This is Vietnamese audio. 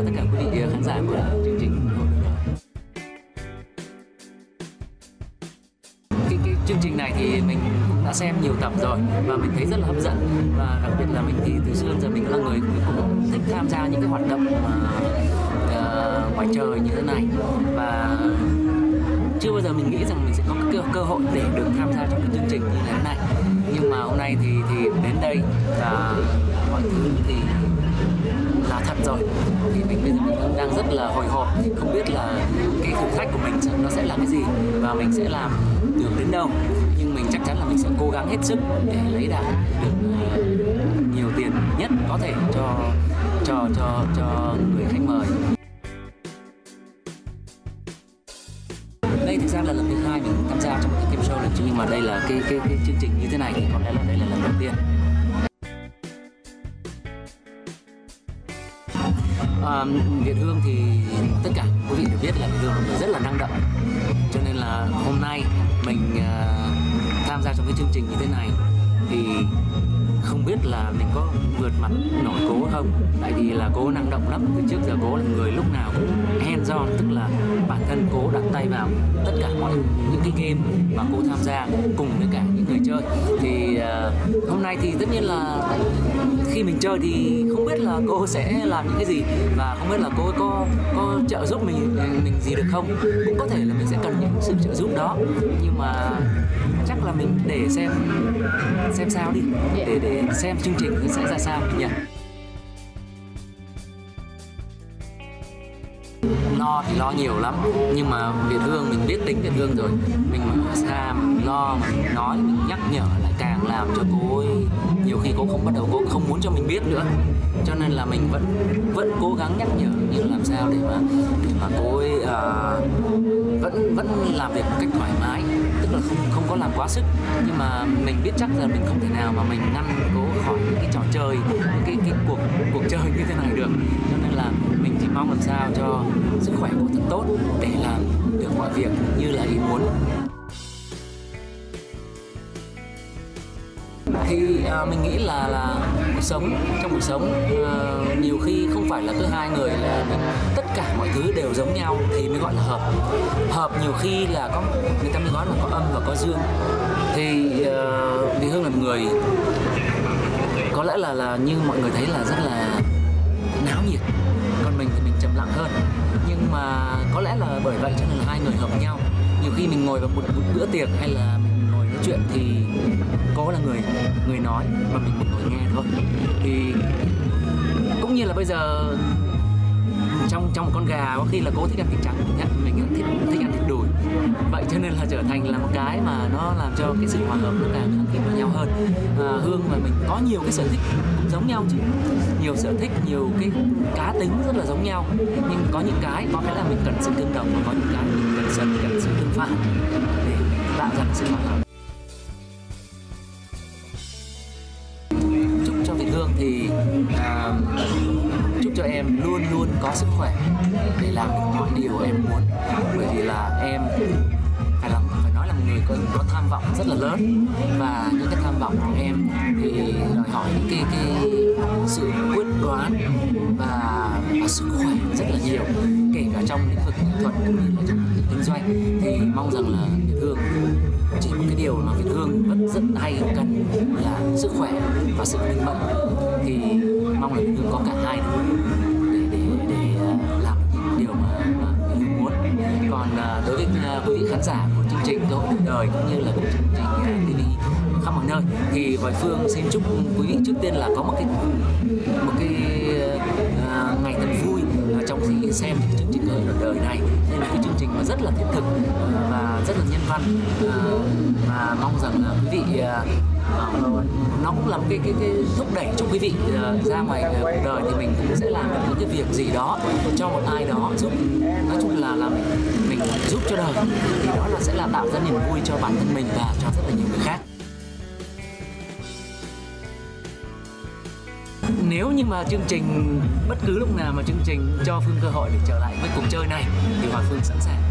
chào tất cả quý vị khán giả của chương trình cái, cái chương trình này thì mình cũng đã xem nhiều tập rồi và mình thấy rất là hấp dẫn. Và đặc biệt là mình thì từ xưa giờ mình là người cũng thích tham gia những cái hoạt động mà uh, ngoài trời như thế này. Và chưa bao giờ mình nghĩ rằng mình sẽ có cơ, cơ hội để được tham gia trong cái chương trình như thế này. Nhưng mà hôm nay thì thì đến đây và mọi thứ thì thật rồi. Thì mình bây giờ mình đang rất là hồi hộp không biết là cái thử thách của mình nó sẽ là cái gì và mình sẽ làm được đến đâu. Nhưng mình chắc chắn là mình sẽ cố gắng hết sức để lấy đạt được ờ, nhiều tiền nhất có thể cho cho cho cho người khách mời. Đây thực ra là lần thứ hai mình tham gia trong cái game show này nhưng mà đây là cái cái, cái chương trình như thế này thì có lẽ là đây là lần đầu tiên. À, Việt Hương thì tất cả quý vị đều biết là Việt Hương là người rất là năng động. Cho nên là hôm nay mình à, tham gia trong cái chương trình như thế này thì không biết là mình có vượt mặt nổi cố không? Tại vì là cố năng động lắm. Từ trước giờ cố là người lúc nào cũng hands on tức là bản thân cố đặt tay vào tất cả mọi những cái game mà cố tham gia cùng với cả những người chơi. Thì uh, hôm nay thì tất nhiên là khi mình chơi thì không biết là cô sẽ làm những cái gì và không biết là cô có có trợ giúp mình mình gì được không. Cũng có thể là mình sẽ cần những sự trợ giúp đó. Nhưng mà chắc là mình để xem xem sao đi. Để để xem chương trình sẽ ra sao. Nhỉ lo thì lo nhiều lắm. Nhưng mà Việt Hương mình biết tính Việt Hương rồi. Mình mà xa mình lo mình nói mình nhắc nhở lại càng làm cho cô ấy nhiều khi cô không bắt đầu cô không muốn cho mình biết nữa. Cho nên là mình vẫn vẫn cố gắng nhắc nhở như làm sao để mà để mà cô ấy uh, vẫn vẫn làm việc một cách thoải mái. Tức là không không có làm quá sức. Nhưng mà mình biết chắc là mình không thể nào mà mình ngăn cô khỏi những cái trò chơi những cái cái cuộc cuộc chơi như thế này được. Cho nên là mình chỉ mong làm sao cho khỏe của thật tốt để làm được mọi việc như là ý muốn. Thì à, mình nghĩ là là cuộc sống trong cuộc sống à, nhiều khi không phải là cứ hai người là tất cả mọi thứ đều giống nhau thì mới gọi là hợp. Hợp nhiều khi là có người ta mới nói là có âm và có dương. Thì à, vì hương là một người có lẽ là là như mọi người thấy là rất là náo nhiệt nhưng mà có lẽ là bởi vậy cho nên là hai người hợp nhau. Nhiều khi mình ngồi vào một, một bữa tiệc hay là mình ngồi nói chuyện thì có là người người nói mà mình ngồi nghe thôi. Thì cũng như là bây giờ trong một con gà có khi là cố thích ăn thịt trắng mình thích thích ăn thịt đùi. Vậy cho nên là trở thành là một cái mà nó làm cho cái sự hòa hợp nó càng khăng khít vào nhau hơn. À, hương và mình có nhiều cái sở thích cũng giống nhau chứ. Nhiều sở thích nhiều cái cá tính rất là giống nhau. Nhưng có những cái có cái là mình cần sự tương đồng và có những cái mình cần sự cần sự tương phản để tạo ra sự hòa hợp. Chúc cho Việt Hương thì uh, giúp cho em luôn luôn có sức khỏe để làm được mọi điều em muốn. Bởi vì là em phải là phải nói là một người có, có tham vọng rất là lớn. Và những cái tham vọng của em thì đòi hỏi những cái cái sự quyết đoán và, và sức khỏe rất là nhiều kể cả trong lĩnh vực nghệ thuật cũng như là trong lĩnh vực kinh doanh. Thì mong rằng là Việt Hương chỉ một cái điều mà Việt Hương vẫn rất hay cần là sức khỏe và sự minh mẫn thì mong là Hương có cả hai để để để uh, làm những điều mà, mà Hương muốn. Còn uh, đối với uh, quý vị khán giả của chương trình cơ hội đời cũng như là của chương trình TV khắp mọi nơi thì Hoài Phương xin chúc quý vị trước tiên là có một cái một cái uh, ngày thật vui trong khi xem chương trình cơ hội đời này đây là cái chương trình mà rất là thiết thực ờ, và rất là nhân văn. Ờ, và mong rằng là quý vị ờ, nó cũng là một cái cái cái thúc đẩy cho quý vị ra ngoài cuộc đời thì mình cũng sẽ làm được những cái việc gì đó cho một ai đó giúp nói chung là là mình, mình giúp cho đời. Thì đó là sẽ là tạo ra niềm vui cho bản thân mình và cho rất là nhiều người khác. Nếu như mà chương trình, bất cứ lúc nào mà chương trình cho Phương cơ hội để trở lại với cuộc chơi này, thì Hoàng Phương sẵn sàng.